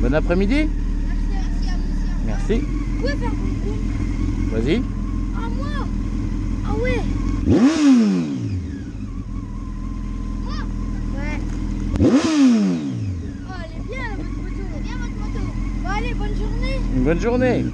Bon après-midi. Merci, à vous. Merci. Pouvez faire boum boum Vas-y. Ah, moi Ah ouais Moi Ouais. Oh, elle est bien, votre moto. Elle est bien, votre moto. Bon, allez, bonne journée. Une bonne journée.